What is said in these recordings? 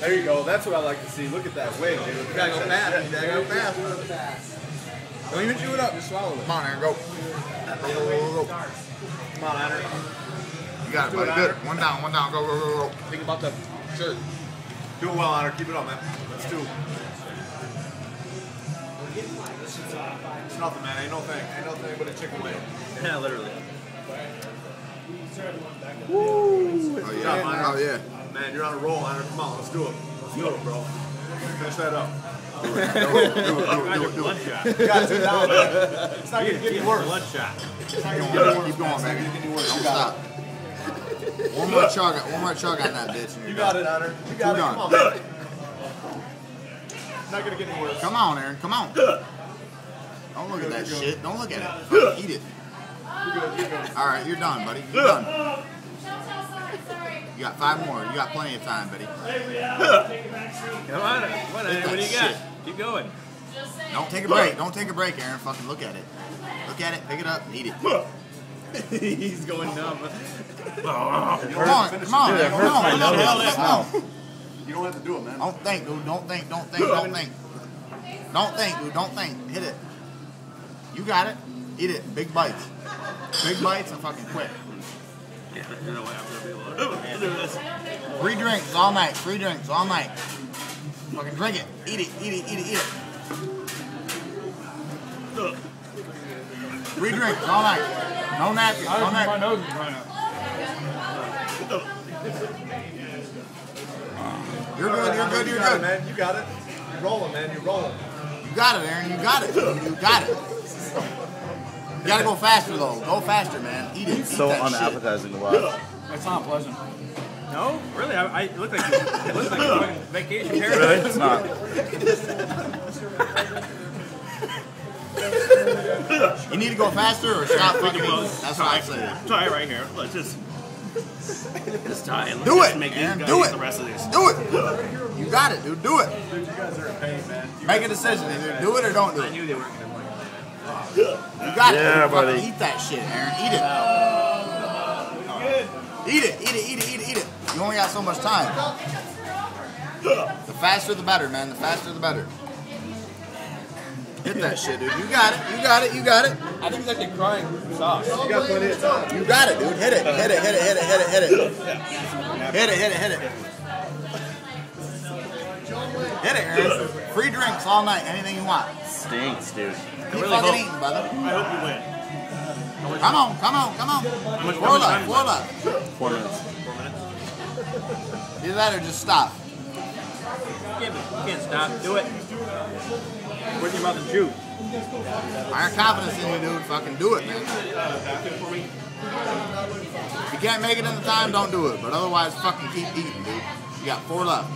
There you go. That's what I like to see. Look at that wing, dude. You gotta go fast. You gotta go fast. Don't even chew it up. Just swallow it. Come on, Aaron, go. Go, go, go, go. Come on, Hunter. You got it, buddy. Good. One down, one down. Go, go, go, go. Think about the shirt. Do it well, Hunter. Keep it up, man. Let's do. It's nothing, man. Ain't no thing. Ain't no thing but a chicken wing. Yeah, literally. Oh, oh, yeah. Oh, yeah. Man, you're on a roll, Hunter. Come on, let's do it. Let's do it, bro. Finish that up. Do it, do it, do it, do it, do it. Bloodshot. You got two down, man. It's not gonna get any worse. Bloodshot. Keep going, keep going, baby. Don't stop. One more chug, one more chug on that bitch. You you're got it, Hunter. You Two got it. done. Come on, man. Not gonna get any worse. Come on, Aaron. Come on. Don't look at that shit. Don't look at it. Eat it. All right, you're done, buddy. You're done. You got five more. You got plenty of time, buddy. Come on. What, Hit what do you got? shit. Keep going. Don't take a break. Don't take a break, Aaron. Fucking look at it. Look at it. Pick it up. and Eat it. He's going numb. Oh, oh, oh. Come on. Come on. Aaron. Come on. Come on. Come on. You don't have to do it, man. Don't think, dude. Don't think. Don't think. Don't think. Don't think, dude. Don't think. Hit it. You got it. Eat it. Big bites. Big bites and fucking quick. Yeah, you know what I'm gonna be able to do this. Free drinks all night. Free drinks all night. Fucking drink it. Eat it. Eat it. Eat it. Eat it. Free drinks all night. No napkins. No napkins. nose is running. You're good. You're good. You You're good. man. You got it. You're rolling, man. You're rolling. You got it, Aaron. You got it. You got it. You gotta go faster though. Go faster, man. Eat it. Eat So that shit. unappetizing to watch. That's not pleasant. No, really? I, I it looked like you, it looked like you're going vacation Really? paradise. It's not. You need to go faster or stop fucking eating. That's what I say. Try it right here. Let's just just tie it. Do it, Make man. Do it. The rest of these. Do it. You got it, dude. Do it. Dude, you guys are in pain, man. You Make a decision. Either do it or don't do it. I it. knew they weren't gonna win. You got. Yeah, dude. Buddy. Eat that shit, Aaron. Eat it. Eat it. Eat it. Eat it. Eat it. Eat it. You only got so much time. The faster the better, man. The faster the better. Hit that shit, dude. You got it. You got it. You got it. I think he's actually crying sauce. You got plenty of time. You got it, dude. Hit it. Hit it. Hit it. Hit it. Hit it. Hit it. Hit it. Hit it. Hit it. Hit it, Aaron. Free drinks all night. Anything you want. Stinks, dude. Keep really fucking hope- eating, brother. I hope you win. Come on. Come on. Come on. much- Four how much left. Four left. Four minutes. Four minutes. Either that or just stop. You can't, you can't stop. Do it. Where's your mouth and chew? I have confidence in you, dude. Fucking do it, man. If you can't make it in the time, don't do it. But otherwise, fucking keep eating, dude. You got four left.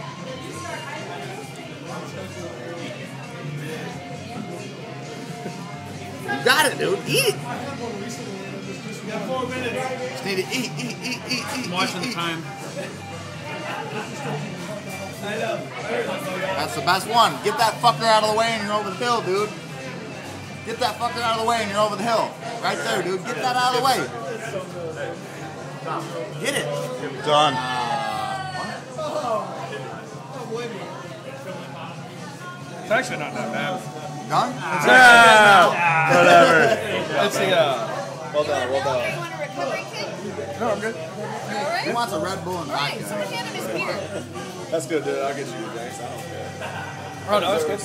You got it, dude. Eat it. Just need to eat, eat, eat, eat, eat. Watching eat, the eat. time. That's the best one. Get that fucker out of the way and you're over the hill, dude. Get that fucker out of the way and you're over the hill. Right there, dude. Get that out of the way. Get it. Done. It's actually not that bad. Done? Ah, whatever. Let's see. Uh, Well done, well done. Want a recovery kit? no, I'm good. Who wants a Red Bull and Right, vodka? someone hand him his beer. That's good, dude. I'll get you the drinks. I don't care. Oh no, it's good.